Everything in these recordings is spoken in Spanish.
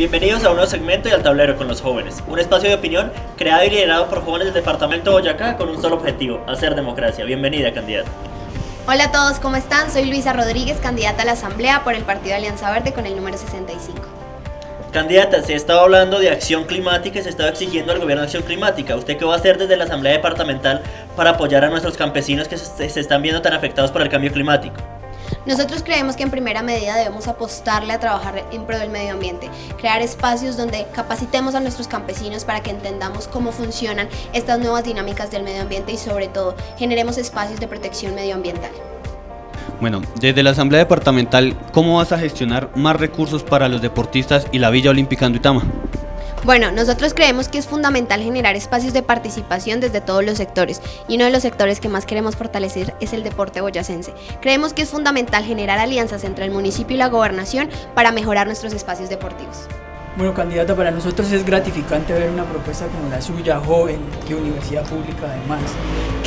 Bienvenidos a un nuevo segmento y al tablero con los jóvenes, un espacio de opinión creado y liderado por jóvenes del departamento de Boyacá con un solo objetivo, hacer democracia. Bienvenida, candidata. Hola a todos, ¿cómo están? Soy Luisa Rodríguez, candidata a la Asamblea por el Partido Alianza Verde con el número 65. Candidata, se ha estado hablando de acción climática y se ha estado exigiendo al gobierno acción climática. ¿Usted qué va a hacer desde la Asamblea Departamental para apoyar a nuestros campesinos que se están viendo tan afectados por el cambio climático? Nosotros creemos que en primera medida debemos apostarle a trabajar en pro del medio ambiente, crear espacios donde capacitemos a nuestros campesinos para que entendamos cómo funcionan estas nuevas dinámicas del medio ambiente y sobre todo generemos espacios de protección medioambiental. Bueno, desde la Asamblea Departamental, ¿cómo vas a gestionar más recursos para los deportistas y la Villa Olímpica Anduitama? Bueno, nosotros creemos que es fundamental generar espacios de participación desde todos los sectores y uno de los sectores que más queremos fortalecer es el deporte boyacense. Creemos que es fundamental generar alianzas entre el municipio y la gobernación para mejorar nuestros espacios deportivos. Bueno, candidata, para nosotros es gratificante ver una propuesta como la suya, joven, que universidad pública además,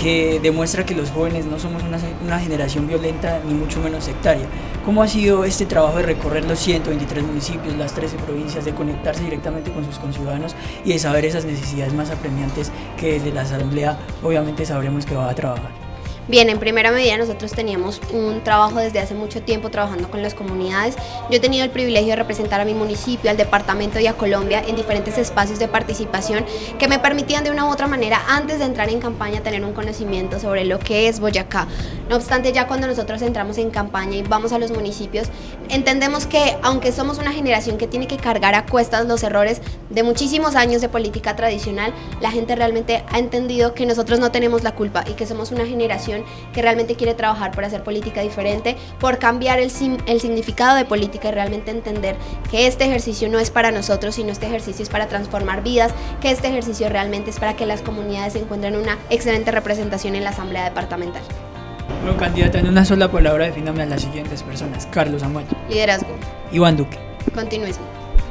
que demuestra que los jóvenes no somos una, una, generación violenta ni mucho menos sectaria. ¿Cómo ha sido este trabajo de recorrer los 123 municipios, las 13 provincias, de conectarse directamente con sus conciudadanos y de saber esas necesidades más apremiantes que desde la Asamblea obviamente sabremos que va a trabajar? Bien, en primera medida nosotros teníamos un trabajo desde hace mucho tiempo trabajando con las comunidades. Yo he tenido el privilegio de representar a mi municipio, al departamento y a Colombia en diferentes espacios de participación que me permitían de una u otra manera, antes de entrar en campaña, tener un conocimiento sobre lo que es Boyacá. No obstante, ya cuando nosotros entramos en campaña y vamos a los municipios, entendemos que aunque somos una generación que tiene que cargar a cuestas los errores de muchísimos años de política tradicional, la gente realmente ha entendido que nosotros no tenemos la culpa y que somos una generación que realmente quiere trabajar por hacer política diferente, por cambiar el, el significado de política y realmente entender que este ejercicio no es para nosotros, sino este ejercicio es para transformar vidas, que este ejercicio realmente es para que las comunidades encuentren una excelente representación en la Asamblea Departamental. Bueno, candidata, en una sola palabra defíname a las siguientes personas. Carlos Samuel. Liderazgo. Iván Duque. Continuismo.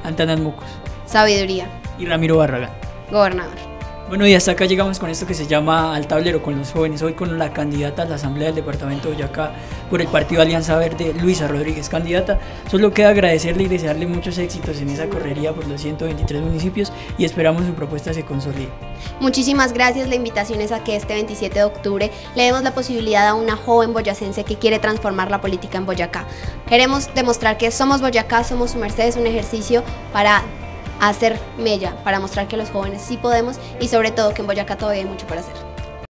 Antanas Mucos. Sabiduría. Y Ramiro Barragán. Gobernador. Bueno, y hasta acá llegamos con esto que se llama Al Tablero con los jóvenes. Hoy con la candidata a la Asamblea del Departamento de Boyacá por el Partido Alianza Verde, Luisa Rodríguez, candidata. Solo queda agradecerle y desearle muchos éxitos en esa correría por los 123 municipios y esperamos su propuesta se consolide. Muchísimas gracias. La invitación es a que este 27 de octubre le demos la posibilidad a una joven boyacense que quiere transformar la política en Boyacá. Queremos demostrar que somos Boyacá, somos su Mercedes, un ejercicio para hacer mella para mostrar que los jóvenes sí podemos y sobre todo que en Boyacá todavía hay mucho por hacer.